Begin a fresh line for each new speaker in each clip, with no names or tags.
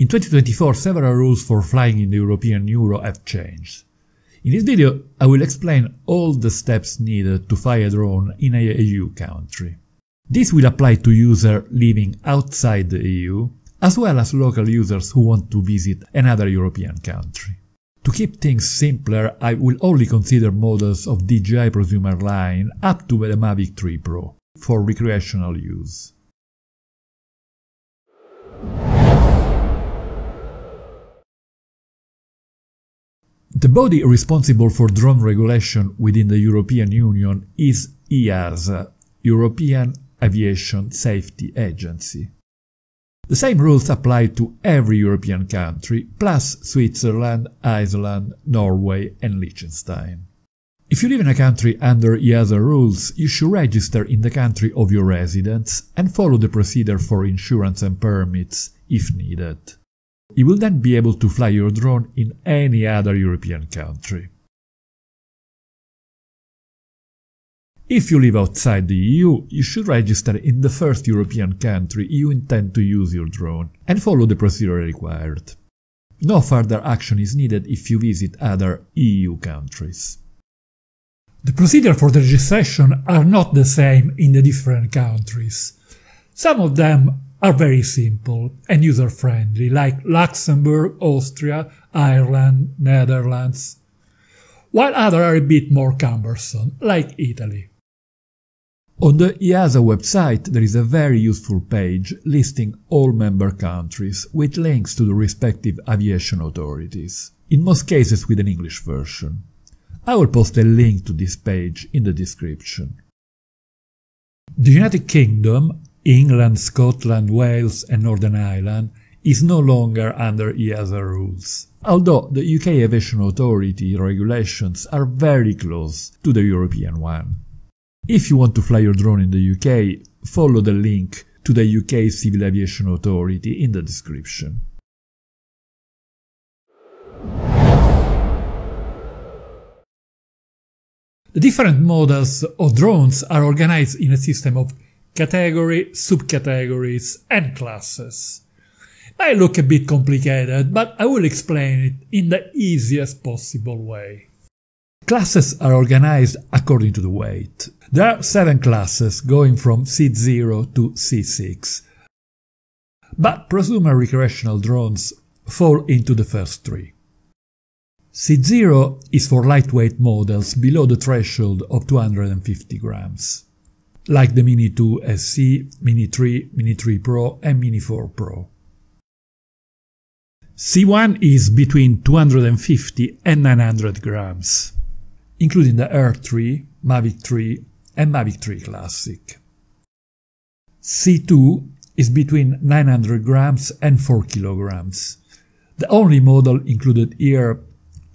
In 2024, several rules for flying in the European Euro have changed. In this video, I will explain all the steps needed to fly a drone in a EU country. This will apply to users living outside the EU, as well as local users who want to visit another European country. To keep things simpler, I will only consider models of DJI prosumer line up to the Mavic 3 Pro for recreational use. The body responsible for drone regulation within the European Union is EASA, European Aviation Safety Agency. The same rules apply to every European country, plus Switzerland, Iceland, Norway and Liechtenstein. If you live in a country under EASA rules, you should register in the country of your residence and follow the procedure for insurance and permits if needed. You will then be able to fly your drone in any other European country. If you live outside the EU, you should register in the first European country you intend to use your drone and follow the procedure required. No further action is needed if you visit other EU countries.
The procedure for the registration are not the same in the different countries. Some of them are very simple and user-friendly, like Luxembourg, Austria, Ireland, Netherlands, while others are a bit more cumbersome, like Italy.
On the EASA website there is a very useful page listing all member countries with links to the respective aviation authorities, in most cases with an English version. I will post a link to this page in the description. The United Kingdom England, Scotland, Wales and Northern Ireland is no longer under EASA rules, although the UK Aviation Authority regulations are very close to the European one. If you want to fly your drone in the UK, follow the link to the UK Civil Aviation Authority in the description.
The different models of drones are organized in a system of category, subcategories, and classes. Might look a bit complicated, but I will explain it in the easiest possible way.
Classes are organized according to the weight. There are seven classes going from C0 to C6, but prosumer recreational drones fall into the first three. C0 is for lightweight models below the threshold of 250 grams like the Mini 2 SE, Mini 3, Mini 3 Pro and Mini 4 Pro. C1 is between 250 and 900 grams, including the Air 3, Mavic 3 and Mavic 3 Classic. C2 is between 900 grams and 4 kilograms. The only model included here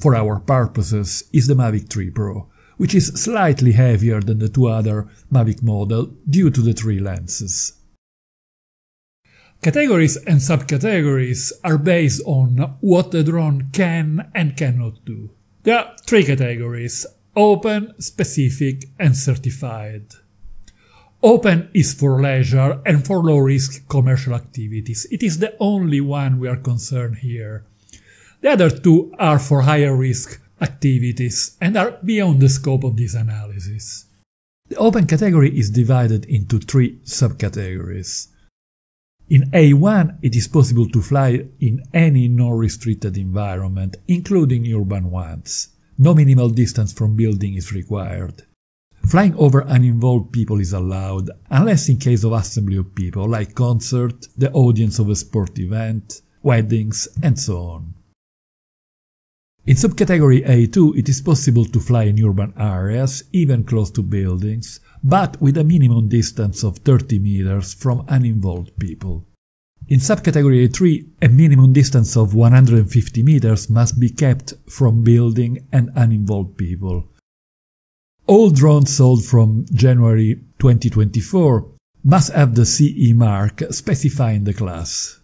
for our purposes is the Mavic 3 Pro, which is slightly heavier than the two other Mavic model due to the three lenses.
Categories and subcategories are based on what the drone can and cannot do. There are three categories open, specific, and certified. Open is for leisure and for low risk commercial activities. It is the only one we are concerned here. The other two are for higher risk activities and are beyond the scope of this analysis.
The open category is divided into three subcategories. In A1, it is possible to fly in any non-restricted environment, including urban ones. No minimal distance from building is required. Flying over uninvolved people is allowed, unless in case of assembly of people, like concert, the audience of a sport event, weddings, and so on. In subcategory A2 it is possible to fly in urban areas, even close to buildings, but with a minimum distance of 30 meters from uninvolved people. In subcategory A3, a minimum distance of 150 meters must be kept from building and uninvolved people. All drones sold from January 2024 must have the CE mark specifying the class.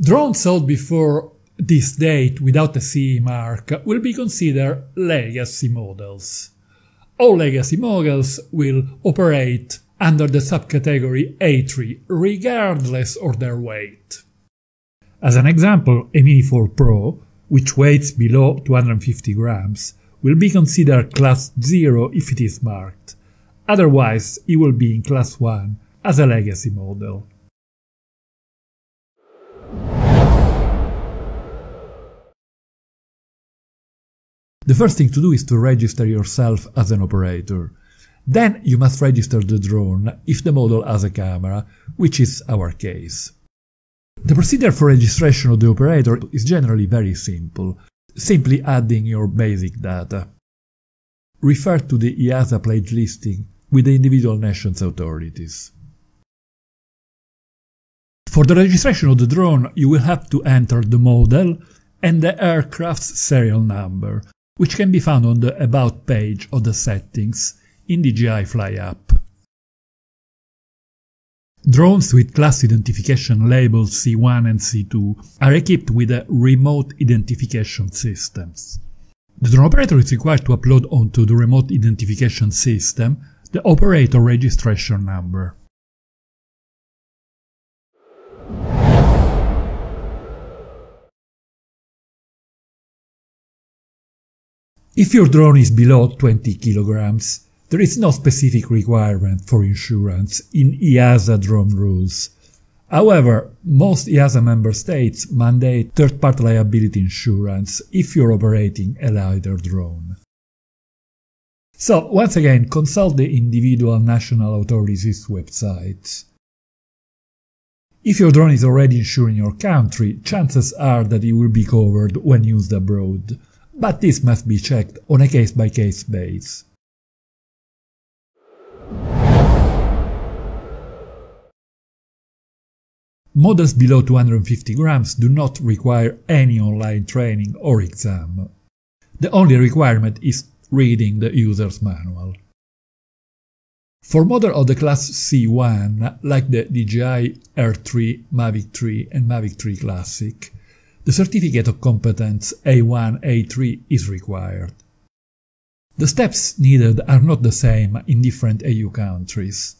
Drones sold before this date without a CE mark will be considered legacy models. All legacy models will operate under the subcategory A3 regardless of their weight. As an example, a Mini 4 Pro, which weighs below 250 grams, will be considered class 0 if it is marked. Otherwise, it will be in class 1 as a legacy model. The first thing to do is to register yourself as an operator. Then you must register the drone if the model has a camera, which is our case. The procedure for registration of the operator is generally very simple, simply adding your basic data. Refer to the EASA pledge listing with the individual nation's authorities. For the registration of the drone, you will have to enter the model and the aircraft's serial number, which can be found on the About page of the settings in the DJI Fly app. Drones with class identification labels C1 and C2 are equipped with remote identification systems. The drone operator is required to upload onto the remote identification system the operator registration number. If your drone is below 20 kilograms, there is no specific requirement for insurance in EASA drone rules. However, most EASA member states mandate third-party liability insurance if you're operating a lighter drone. So, once again, consult the individual national authorities' websites. If your drone is already insured in your country, chances are that it will be covered when used abroad but this must be checked on a case-by-case -case basis. Models below 250 grams do not require any online training or exam. The only requirement is reading the user's manual. For models of the class C1, like the DJI Air 3, Mavic 3 and Mavic 3 Classic, the certificate of competence A1, A3 is required. The steps needed are not the same in different EU countries.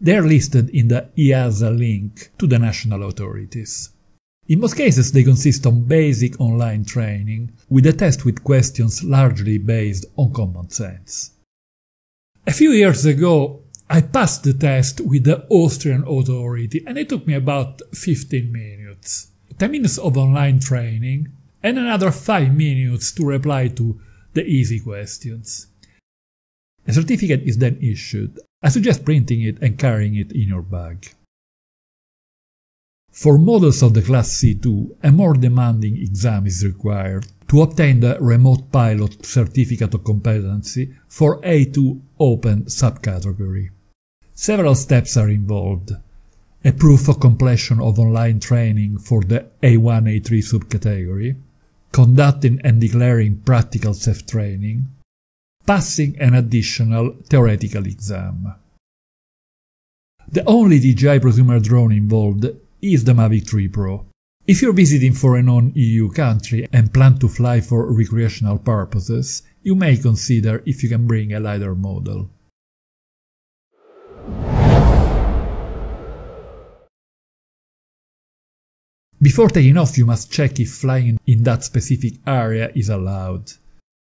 They are listed in the EASA link to the national authorities. In most cases, they consist of basic online training, with a test with questions largely based on common sense. A few years ago, I passed the test with the Austrian authority and it took me about 15 minutes. 10 minutes of online training, and another 5 minutes to reply to the easy questions. A certificate is then issued. I suggest printing it and carrying it in your bag. For models of the Class C2, a more demanding exam is required to obtain the Remote Pilot Certificate of Competency for A2 Open subcategory. Several steps are involved a proof of completion of online training for the A1-A3 subcategory, conducting and declaring practical self-training, passing an additional theoretical exam. The only DJI prosumer drone involved is the Mavic 3 Pro. If you're visiting for a non-EU country and plan to fly for recreational purposes, you may consider if you can bring a lighter model. Before taking off you must check if flying in that specific area is allowed.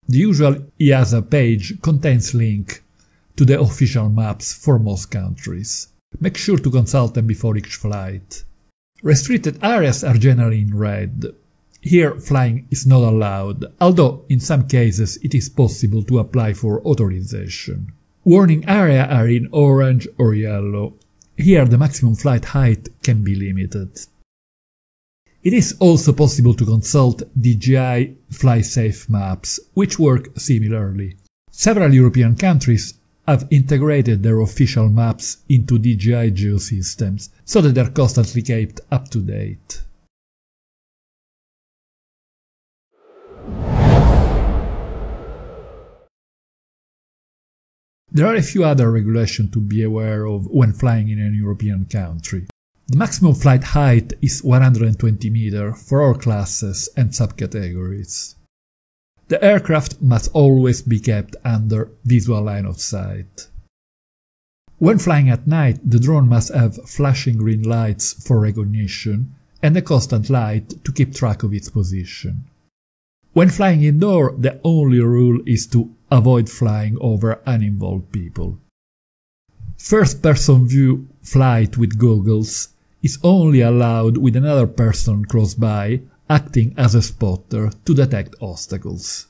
The usual EASA page contains link to the official maps for most countries. Make sure to consult them before each flight. Restricted areas are generally in red. Here flying is not allowed, although in some cases it is possible to apply for authorization. Warning areas are in orange or yellow. Here the maximum flight height can be limited. It is also possible to consult DJI FlySafe maps, which work similarly. Several European countries have integrated their official maps into DJI geosystems, so that they're constantly kept up to date. There are a few other regulations to be aware of when flying in a European country. The maximum flight height is 120 meters for all classes and subcategories. The aircraft must always be kept under visual line of sight. When flying at night, the drone must have flashing green lights for recognition
and a constant light to keep track of its position. When flying indoor, the only rule is to avoid flying over uninvolved people. First person view flight with goggles is only allowed with another person close by acting as a spotter to detect obstacles.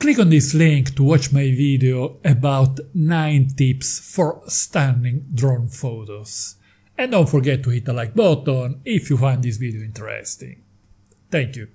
Click on this link to watch my video about 9 tips for stunning drone photos. And don't forget to hit the like button if you find this video interesting. Thank you.